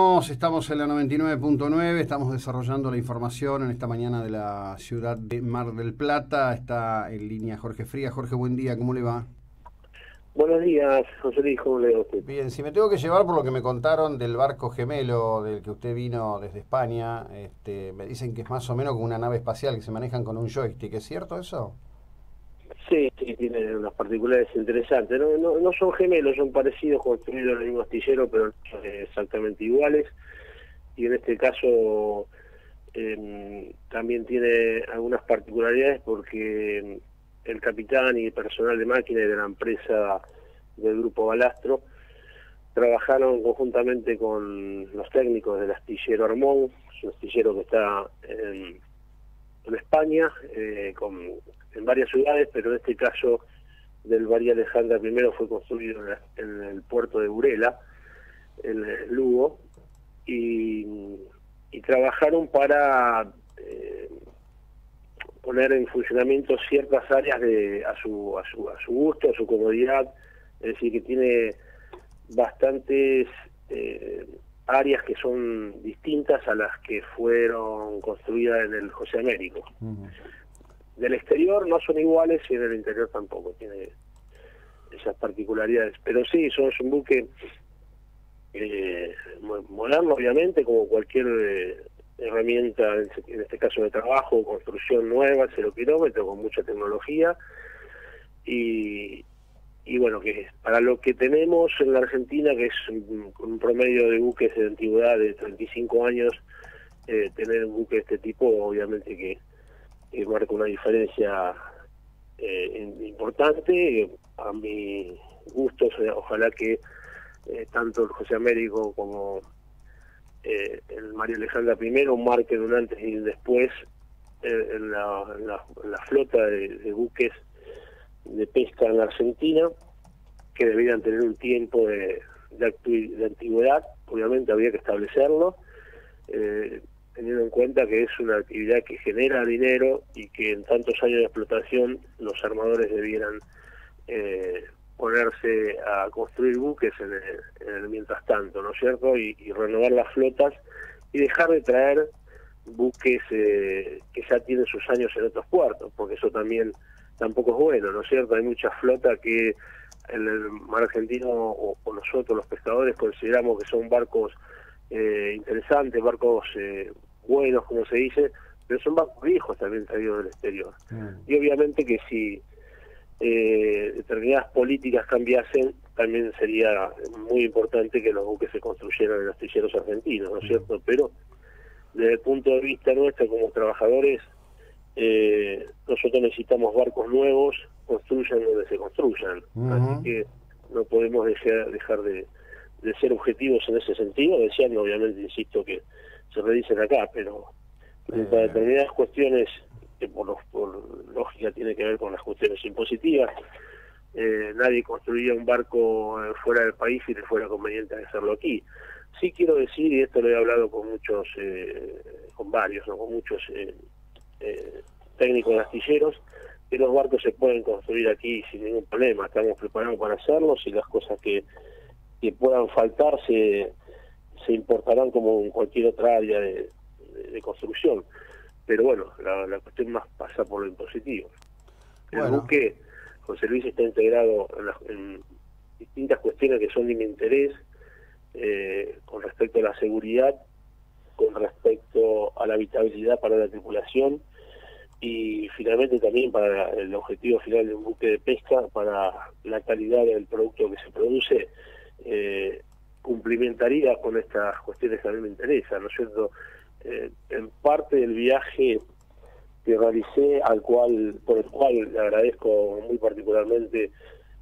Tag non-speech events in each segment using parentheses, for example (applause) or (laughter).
Estamos en la 99.9, estamos desarrollando la información en esta mañana de la ciudad de Mar del Plata. Está en línea Jorge Fría. Jorge, buen día, ¿cómo le va? Buenos días, José Luis, ¿cómo le va usted? Bien, si me tengo que llevar por lo que me contaron del barco gemelo del que usted vino desde España, este, me dicen que es más o menos como una nave espacial que se manejan con un joystick, ¿es cierto eso? Sí, sí, tiene unas particularidades interesantes. No, no, son gemelos, son parecidos, construidos en el mismo astillero, pero no exactamente iguales. Y en este caso em, también tiene algunas particularidades porque el capitán y el personal de máquina de la empresa del grupo Balastro trabajaron conjuntamente con los técnicos del astillero Armón, un astillero que está en, España, eh, con, en varias ciudades, pero en este caso del María Alejandra I fue construido en, el puerto de Burela, en Lugo, y, trabajaron para eh, poner en funcionamiento ciertas áreas de, a, su, a, su, a su gusto, a su comodidad, es decir, que tiene bastantes eh, áreas que son distintas a las que fueron construidas en el José Américo. Del exterior no son iguales y en el interior tampoco, tiene esas particularidades. Pero sí, son, un buque eh, moderno, obviamente, como cualquier eh, herramienta, en este caso de trabajo, construcción nueva, cero kilómetros, con mucha tecnología. Y, y bueno, que para lo que tenemos en la Argentina, que es un, promedio de buques de antigüedad de 35 años, eh, tener un buque de este tipo, obviamente que, marca una diferencia eh, importante. A mi gusto, ojalá que eh, tanto el José Américo como eh, el María Alejandra I marquen un antes y un después en, la, flota de, buques de pesca en Argentina, que debían tener un tiempo de, de, antigüedad, obviamente había que establecerlo, eh, teniendo en cuenta que es una actividad que genera dinero y que en tantos años de explotación los armadores debieran eh, ponerse a construir buques en el, mientras tanto, ¿no es cierto? Y, renovar las flotas y dejar de traer buques eh, que ya tienen sus años en otros puertos, porque eso también tampoco es bueno, ¿no es cierto? Hay mucha flota que en el mar argentino o, nosotros los pescadores consideramos que son barcos eh, interesantes, barcos eh, buenos, como se dice, pero son barcos viejos también traídos del exterior. Mm. Y obviamente que si eh, determinadas políticas cambiasen, también sería muy importante que los buques se construyeran en astilleros argentinos, ¿no es cierto? Pero desde el punto de vista nuestro como trabajadores, eh, nosotros necesitamos barcos nuevos, construyan donde se construyan. Así que no podemos dejar, dejar de, ser objetivos en ese sentido, deseando obviamente, insisto, que se redicen acá, pero para determinadas cuestiones que por, lógica tiene que ver con las cuestiones impositivas. Eh, nadie construiría un barco eh, fuera del país si le fuera conveniente hacerlo aquí. Sí quiero decir, y esto lo he hablado con muchos, eh, con varios, ¿no? con muchos técnicos de astilleros, que los barcos se pueden construir aquí sin ningún problema. Estamos preparados para hacerlo y las cosas que, que puedan faltar se, se importarán como en cualquier otra área de construcción pero bueno, la, cuestión más pasa por lo impositivo. El buque, José Luis, está integrado en, distintas cuestiones que son de mi interés, eh, con respecto a la seguridad, con respecto a la habitabilidad para la tripulación y finalmente también para el objetivo final de un buque de pesca, para la calidad del producto que se produce, eh, cumplimentaría con estas cuestiones que a mí me interesan, ¿no es cierto? Eh, en parte del viaje que realicé, al cual por el cual le agradezco muy particularmente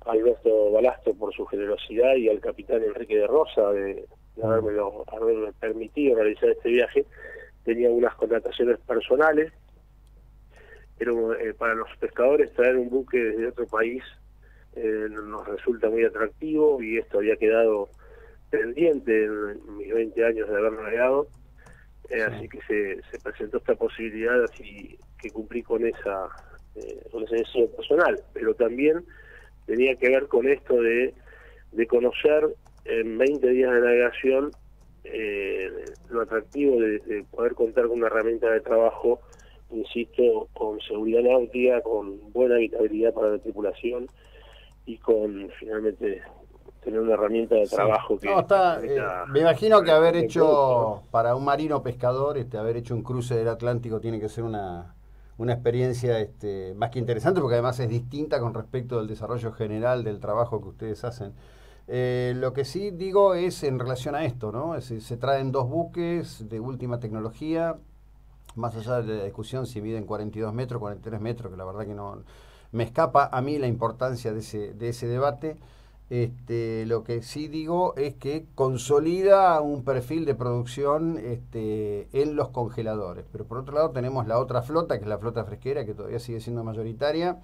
a Alberto Balasto por su generosidad y al capitán Enrique de Rosa de, haberme permitido realizar este viaje, tenía unas connotaciones personales, pero eh, para los pescadores traer un buque desde otro país eh, nos resulta muy atractivo y esto había quedado pendiente en mis 20 años de haber navegado. Eh, así que se, se, presentó esta posibilidad así que cumplí con esa eh, con ese deseo personal, pero también tenía que ver con esto de, de conocer en 20 días de navegación eh, lo atractivo de, poder contar con una herramienta de trabajo, insisto, con seguridad náutica, con buena habitabilidad para la tripulación y con finalmente tener una herramienta de trabajo que... No, está, eh, me imagino que haber hecho, para un marino pescador, este, haber hecho un cruce del Atlántico tiene que ser una, una experiencia este, más que interesante porque además es distinta con respecto del desarrollo general del trabajo que ustedes hacen. Eh, lo que sí digo es en relación a esto, ¿no? se traen dos buques de última tecnología, más allá de la discusión si miden 42 metros, 43 metros, que la verdad que no me escapa a mí la importancia de ese, de ese debate. Este, lo que sí digo es que consolida un perfil de producción este, en los congeladores. Pero por otro lado tenemos la otra flota, que es la flota fresquera, que todavía sigue siendo mayoritaria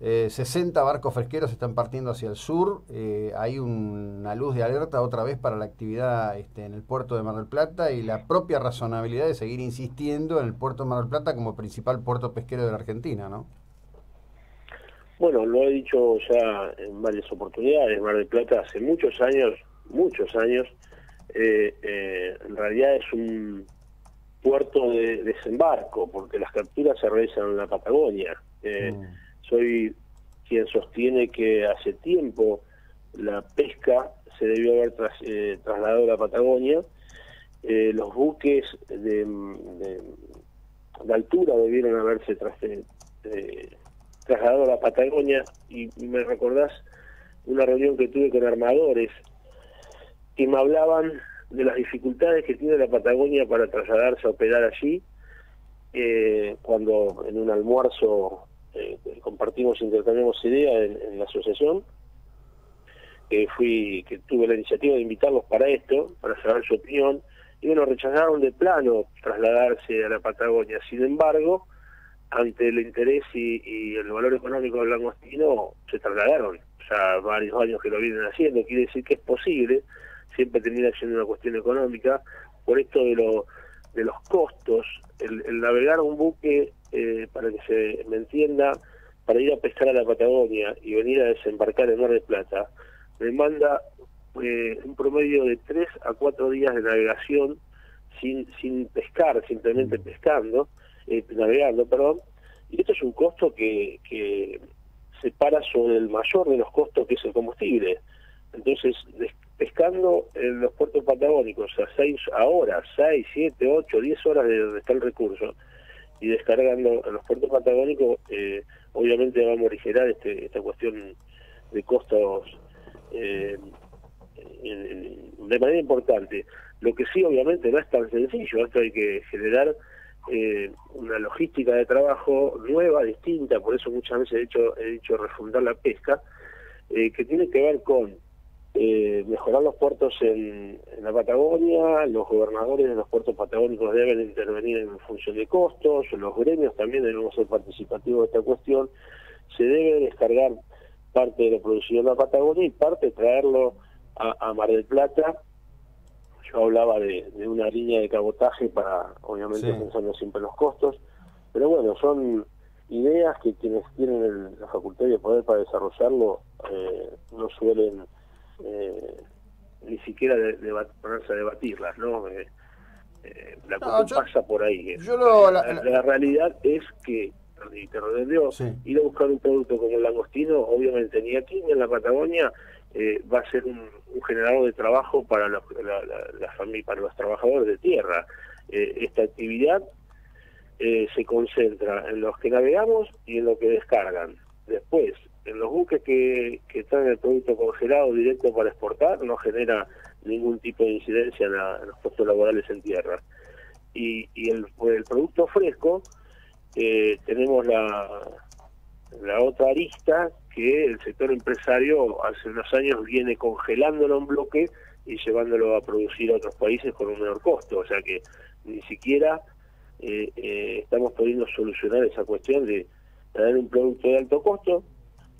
60 eh, barcos fresqueros están partiendo hacia el sur. Eh, hay una luz de alerta otra vez para la actividad este, en el puerto de Mar del Plata y la propia razonabilidad de seguir insistiendo en el puerto de Mar del Plata como principal puerto pesquero de la Argentina, ¿no? Bueno, lo he dicho ya en varias oportunidades. Mar del Plata hace muchos años, muchos años, eh, en realidad es un puerto de desembarco, porque las capturas se realizan en la Patagonia. Mm soy quien sostiene que hace tiempo la pesca se debió haber eh, trasladado a la Patagonia. Eh, los buques de, altura debieron haberse eh, trasladado a la Patagonia y, me recordás una reunión que tuve con armadores que me hablaban de las dificultades que tiene la Patagonia para trasladarse a operar allí, cuando en un almuerzo eh, compartimos, intercambiamos ideas en, la asociación, que fui, que tuve la iniciativa de invitarlos para esto, para saber su opinión, y bueno, rechazaron de plano trasladarse a la Patagonia. Sin embargo, ante el interés y, el valor económico del langostino, se trasladaron. Ya varios años que lo vienen haciendo, quiere decir que es posible, siempre termina siendo una cuestión económica, por esto de, lo, de los costos, el, el navegar un buque eh, para que se me entienda, para ir a pescar a la Patagonia y venir a desembarcar en Mar del Plata, demanda eh, un promedio de 3 a 4 días de navegación sin, sin pescar, simplemente mm. pescando, eh, navegando, perdón, y esto es un costo que, que se para sobre el mayor de los costos que es el combustible. Entonces, pescando en los puertos patagónicos a 6 horas, 6, 7, 8, 10 horas de donde está el recurso, y descargando en los puertos patagónicos, eh, obviamente va a morigerar este, esta cuestión de costos eh, de manera importante. Lo que sí, obviamente, no es tan sencillo, esto hay que generar eh, una logística de trabajo nueva, distinta, por eso muchas veces he dicho, he dicho refundar la pesca, que tiene que ver con eh, mejorar los puertos en, la Patagonia, los gobernadores de los puertos patagónicos deben intervenir en función de costos, los gremios también debemos ser participativos de esta cuestión, se debe descargar parte de lo producido en la Patagonia y parte traerlo a, Mar del Plata. Yo hablaba de, una línea de cabotaje para, obviamente, pensando siempre en los costos, pero bueno, son ideas que quienes tienen la facultad y el poder para desarrollarlo eh, no suelen eh, ni siquiera de, ponerse a debatirlas, ¿no? Eh, eh, la cosa pasa por ahí. la, realidad es que, y te ir a buscar un producto como el langostino, obviamente ni aquí ni en la Patagonia va a ser un, generador de trabajo para los, la, la, para los trabajadores de tierra. esta actividad se concentra en los que navegamos y en los que descargan. Después, en los buques que, que están en el producto congelado directo para exportar no genera ningún tipo de incidencia en, los puestos laborales en tierra. Y, y el, el producto fresco eh, tenemos la, la otra arista que el sector empresario hace unos años viene congelándolo en bloque y llevándolo a producir a otros países con un menor costo. O sea que ni siquiera eh, eh, estamos pudiendo solucionar esa cuestión de tener un producto de alto costo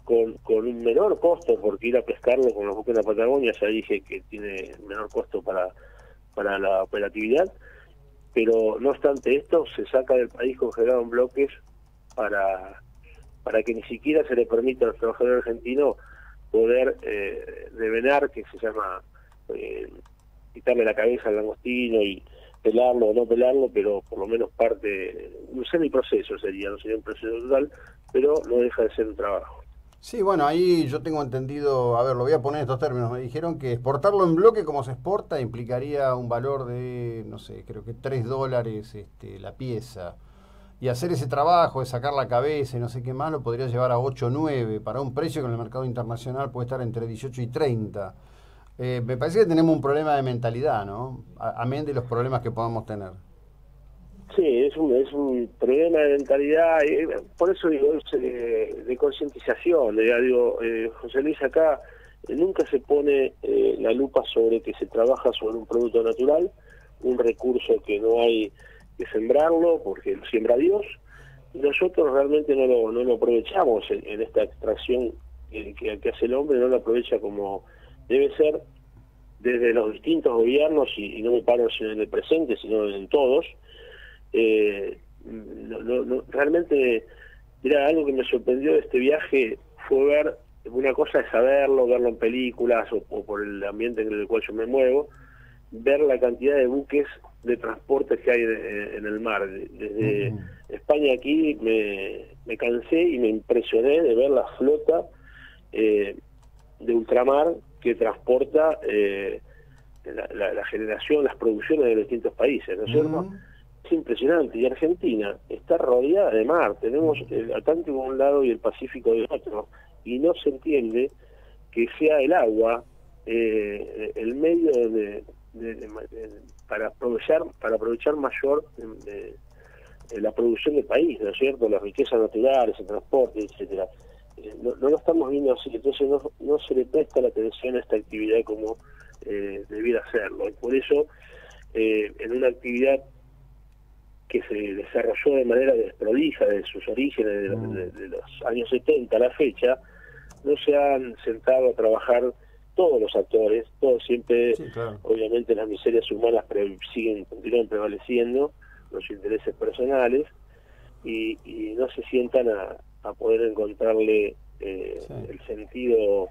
con, con un menor costo, porque ir a pescarlo con los buques de la Patagonia, ya dije que tiene menor costo para, para la operatividad, pero no obstante esto, se saca del país congelado en bloques para, para que ni siquiera se le permita a los trabajadores argentinos poder eh, devenar, que se llama eh, quitarle la cabeza al langostino y, pelarlo o no pelarlo, pero por lo menos parte, un semi-proceso sería, no sería un proceso total, pero no deja de ser un trabajo. Sí, bueno, ahí yo tengo entendido, a ver, lo voy a poner en estos términos, me dijeron que exportarlo en bloque como se exporta implicaría un valor de, no sé, creo que 3 dólares este, la pieza. Y hacer ese trabajo de sacar la cabeza y no sé qué más lo podría llevar a 8 o 9, para un precio que en el mercado internacional puede estar entre 18 y 30. Eh, me parece que tenemos un problema de mentalidad, ¿no? Amén de los problemas que podamos tener. Sí, es un, es un problema de mentalidad, y por eso digo, es de, de concientización. Digo, eh, José Luis, acá eh, nunca se pone eh, la lupa sobre que se trabaja sobre un producto natural, un recurso que no hay que sembrarlo porque lo siembra Dios, y nosotros realmente no lo, no lo aprovechamos en, esta extracción que, que hace el hombre, no lo aprovecha como debe ser desde los distintos gobiernos, y, no me paro en el presente, sino en todos, eh, realmente, mira, algo que me sorprendió de este viaje fue ver, una cosa es saberlo, verlo en películas o, por el ambiente en el cual yo me muevo, ver la cantidad de buques de transporte que hay en el mar. Desde España aquí me, me, cansé y me impresioné de ver la flota eh, de ultramar que transporta eh, la, generación, las producciones de distintos países, ¿no es cierto? Es impresionante. Y Argentina está rodeada de mar. Tenemos el Atlántico de un lado y el Pacífico de otro. Y no se entiende que sea el agua eh, el medio de, para aprovechar para aprovechar mayor la producción del país, ¿no es cierto? Las riquezas naturales, el transporte, etcétera eh, no, lo estamos viendo así, entonces no, no se le presta la atención a esta actividad como eh, debiera hacerlo. Y por eso, eh, en una actividad que se desarrolló de manera desprolija de sus orígenes, mm. de, los años 70 a la fecha, no se han sentado a trabajar todos los actores, todos siempre, obviamente las miserias humanas siguen, continúan prevaleciendo, los intereses personales, y, y no se sientan a, a poder encontrarle eh, el sentido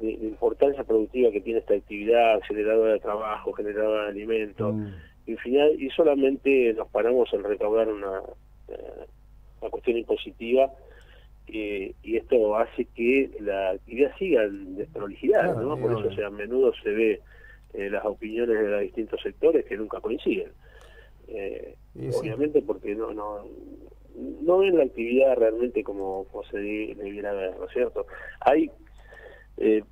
de, importancia productiva que tiene esta actividad, generadora de trabajo, generadora de alimentos, mm. Y solamente nos paramos en recaudar una, eh, una cuestión impositiva eh, y esto hace que la actividad siga en desprolijidad, ¿no? Por eso sea, a menudo se ve las opiniones de los distintos sectores que nunca coinciden. obviamente porque no, no no ven la actividad realmente como, se debiera ver, ¿no es cierto? Hay eh,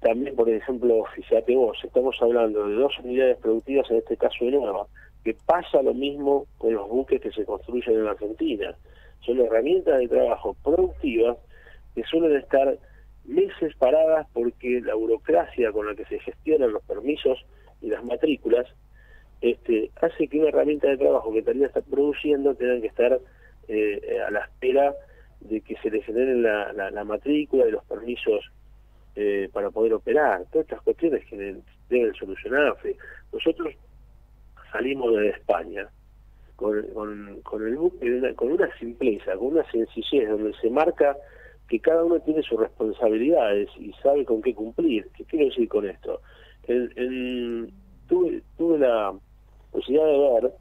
también, por ejemplo, fíjate vos, estamos hablando de dos unidades productivas, en este caso de Nueva, que pasa lo mismo con los buques que se construyen en Argentina. Son herramientas de trabajo productivas que suelen estar meses paradas porque la burocracia con la que se gestionan los permisos y las matrículas este, hace que una herramienta de trabajo que que estar produciendo tenga que estar eh, a la espera de que se le generen la, la, matrícula y los permisos eh, para poder operar. Todas estas cuestiones que deben solucionarse. Nosotros salimos de España con, con, el buque, con una simpleza, con una sencillez, donde se marca que cada uno tiene sus responsabilidades y sabe con qué cumplir. ¿Qué quiero decir con esto? tuve, tuve la posibilidad de ver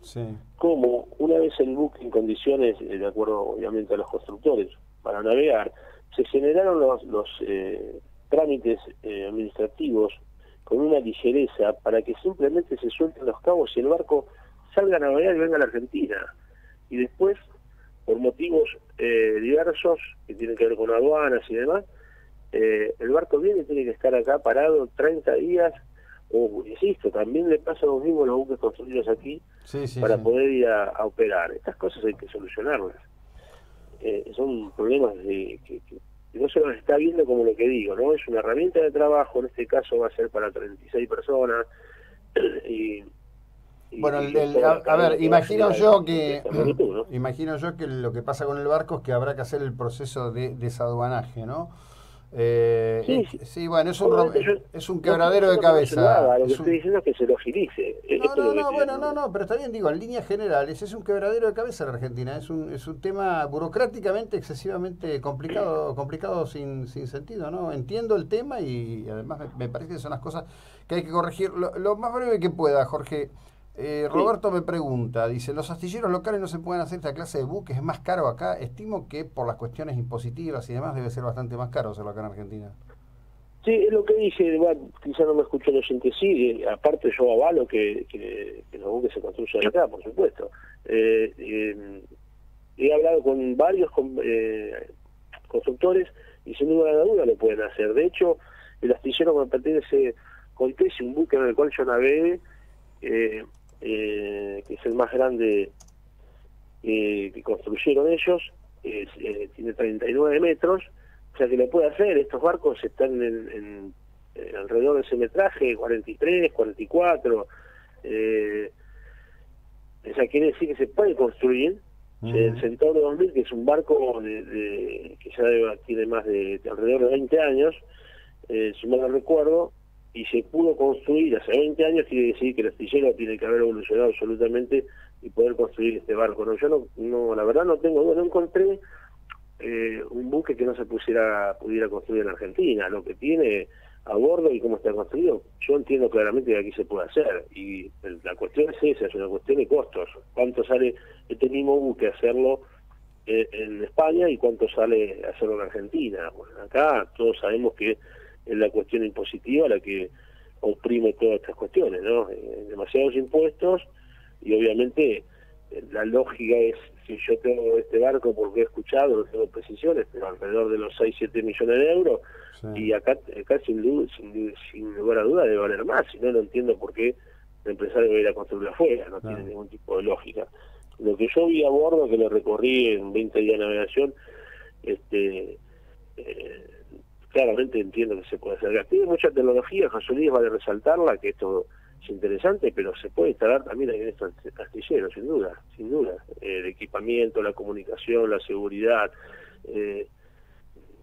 cómo una vez el buque en condiciones, eh, de acuerdo obviamente a los constructores, para navegar, se generaron los, los eh, trámites eh, administrativos con una ligereza para que simplemente se suelten los cabos y el barco salga a navegar y venga a la Argentina. Y después, por motivos diversos que tienen que ver con aduanas y demás, el barco viene y tiene que estar acá parado 30 días o insisto, también le pasa lo mismo a los buques construidos aquí para poder ir a, operar. Estas cosas hay que solucionarlas. Eh, son problemas de, que, no se los está viendo como lo que digo, ¿no? Es una herramienta de trabajo, en este caso va a ser para 36 personas. (clears throat) y, bueno, a, ver, imagino yo que imagino yo que lo que pasa con el barco es que habrá que hacer el proceso de desaduanaje, ¿no? Eh, sí, bueno, es un, es un quebradero de cabeza. lo que estoy diciendo es que se lo agilice. No, no, no, bueno, no, no, pero está bien, digo, en líneas generales es un quebradero de cabeza la Argentina. Es un, es un tema burocráticamente excesivamente complicado, complicado sin, sin sentido, ¿no? Entiendo el tema y además me, parece que son las cosas que hay que corregir. Lo, lo más breve que pueda, Jorge. Eh, Roberto me pregunta, dice, los astilleros locales no se pueden hacer esta clase de buques, es más caro acá. Estimo que por las cuestiones impositivas y demás debe ser bastante más caro hacerlo acá en Argentina. Sí, es lo que dije, quizá no me escuchó lo que sí, aparte yo avalo que, que, los buques se construyen acá, por supuesto. Eh, eh, he hablado con varios eh, constructores y sin duda la duda lo pueden hacer. De hecho, el astillero me pertenece Contesi, un buque en el cual yo navegué, eh, eh, que es el más grande eh, que construyeron ellos, eh, tiene 39 metros, o sea que lo puede hacer, estos barcos están en, alrededor de ese metraje, 43, 44, eh, o sea, quiere decir que se puede construir, el Centauro 2000, que es un barco de, que ya tiene más de, alrededor de 20 años, eh, si mal no recuerdo, y se pudo construir hace 20 años, quiere decir que el astillero tiene que haber evolucionado absolutamente y poder construir este barco. No, yo no, no la verdad no tengo duda, no encontré eh, un buque que no se pusiera pudiera construir en Argentina. Lo que tiene a bordo y cómo está construido, yo entiendo claramente que aquí se puede hacer. Y la cuestión es esa, es una cuestión de costos. ¿Cuánto sale este mismo buque hacerlo eh, en España y cuánto sale hacerlo en Argentina? Bueno, acá todos sabemos que es la cuestión impositiva la que oprime todas estas cuestiones, ¿no? Eh, demasiados impuestos y obviamente eh, la lógica es si yo tengo este barco porque he escuchado, no tengo precisiones, pero alrededor de los 6, 7 millones de euros, y acá, acá sin, sin, lugar a duda debe valer más, si no, no entiendo por qué el empresario va a ir a construirlo afuera, no tiene ningún tipo de lógica. Lo que yo vi a bordo, que lo recorrí en 20 días de navegación, este eh, claramente entiendo que se puede hacer. Tiene mucha tecnología, José Luis vale resaltarla, que esto es interesante, pero se puede instalar también en estos astilleros, sin duda, sin duda. el equipamiento, la comunicación, la seguridad, eh,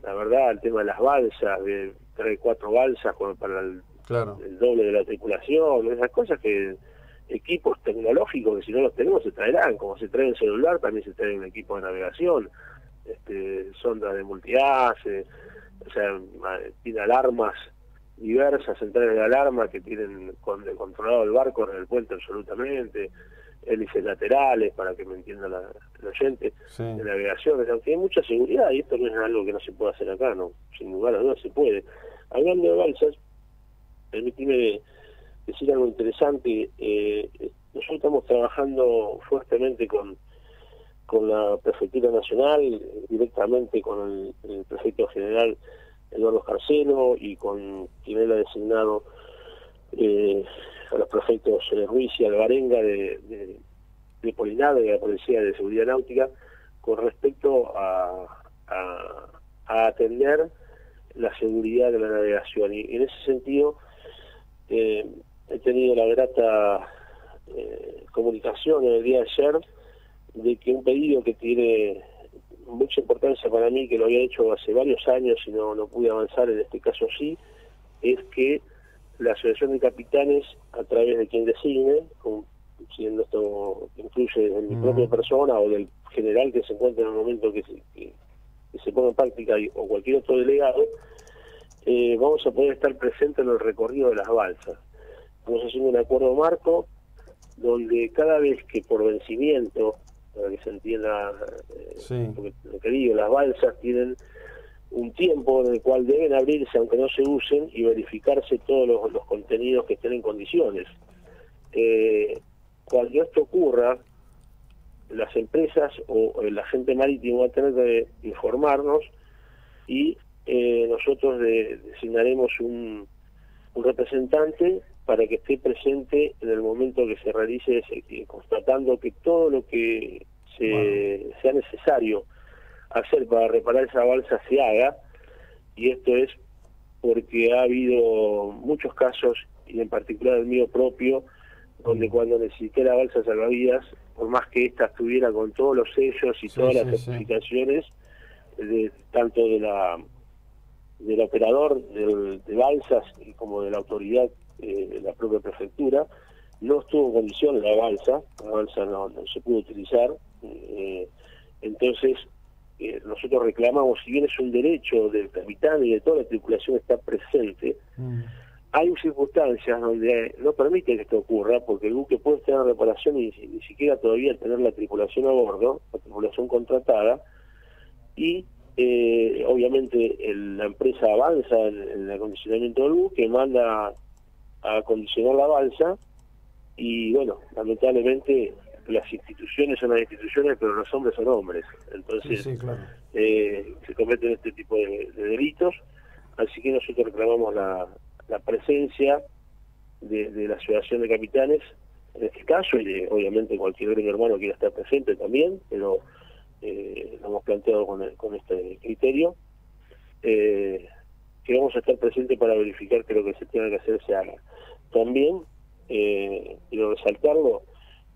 la verdad, el tema de las balsas, de traer cuatro balsas para el, doble de la tripulación, esas cosas que equipos tecnológicos que si no los tenemos se traerán, como se trae el celular, también se trae un equipo de navegación, este, sondas de multiace, o sea, tiene alarmas diversas, centrales de alarma que tienen controlado el barco en el puente absolutamente, hélices laterales, para que me entienda la, el oyente, de navegación, aunque hay mucha seguridad y esto no es algo que no se puede hacer acá, no, sin lugar a dudas se puede. Hablando de balsas, permíteme decir algo interesante, eh, nosotros estamos trabajando fuertemente con con la Prefectura Nacional, directamente con el, prefecto general Eduardo Carcelo y con quien él ha designado eh, a los prefectos Ruiz y Alvarenga de, de, de de la Policía de Seguridad Náutica con respecto a, atender la seguridad de la navegación. Y en ese sentido eh, he tenido la grata eh, comunicación en el día de ayer de que un pedido que tiene mucha importancia para mí, que lo había hecho hace varios años y no, no pude avanzar, en este caso sí, es que la Asociación de Capitanes, a través de quien designe, siendo esto incluye de mi propia persona o del general que se encuentra en el momento que se, que, se ponga en práctica o cualquier otro delegado, eh, vamos a poder estar presentes en el recorrido de las balsas. Estamos haciendo un acuerdo marco donde cada vez que por vencimiento para que se entienda eh, lo que digo, las balsas tienen un tiempo en el cual deben abrirse aunque no se usen y verificarse todos los, contenidos que estén en condiciones. Eh, cuando esto ocurra, las empresas o el agente marítimo va a tener que informarnos y eh, nosotros designaremos un, un representante para que esté presente en el momento que se realice, constatando que todo lo que se, sea necesario hacer para reparar esa balsa se haga, y esto es porque ha habido muchos casos, y en particular el mío propio, donde cuando necesité la balsa salvavidas, por más que ésta estuviera con todos los sellos y todas las certificaciones, de, tanto de la del operador de balsas como de la autoridad eh, la propia prefectura, no estuvo en condición la balsa, la balsa no, se pudo utilizar, eh, entonces eh, nosotros reclamamos, si bien es un derecho del capitán y de toda la tripulación estar presente, mm. hay circunstancias donde no permite que esto ocurra, porque el buque puede estar en reparación y ni siquiera todavía tener la tripulación a bordo, la tripulación contratada, y eh, obviamente la empresa avanza en, el acondicionamiento del buque, manda a acondicionar la balsa, y bueno, lamentablemente las instituciones son las instituciones, pero los hombres son hombres. Entonces, eh, se cometen este tipo de, delitos. Así que nosotros reclamamos la, presencia de, la Asociación de Capitanes en este caso, y de, obviamente cualquier gremio hermano quiera estar presente también, pero eh, lo hemos planteado con, con este criterio. Eh, que vamos a estar presentes para verificar que lo que se tiene que hacer se haga. También, eh, quiero resaltarlo,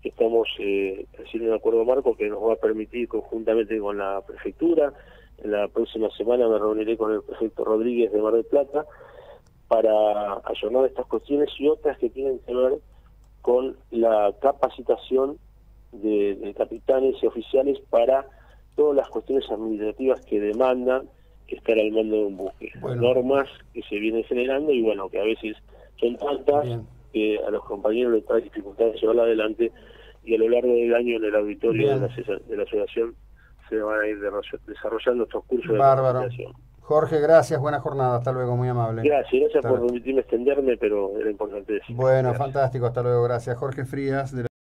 estamos eh, haciendo un acuerdo marco que nos va a permitir conjuntamente con la prefectura, en la próxima semana me reuniré con el prefecto Rodríguez de Mar del Plata para ayornar estas cuestiones y otras que tienen que ver con la capacitación de, capitanes y oficiales para todas las cuestiones administrativas que demandan estar al mando de un buque. Normas que se vienen generando y bueno, que a veces son tantas que a los compañeros les trae dificultades llevarla adelante y a lo largo del año en el auditorio de la, de la, asociación se van a ir desarrollando estos cursos Bárbaro. de Jorge, gracias, buena jornada, hasta luego, muy amable. Gracias, gracias por permitirme extenderme, pero era importante decir. Bueno, fantástico, hasta luego, gracias. Jorge Frías. De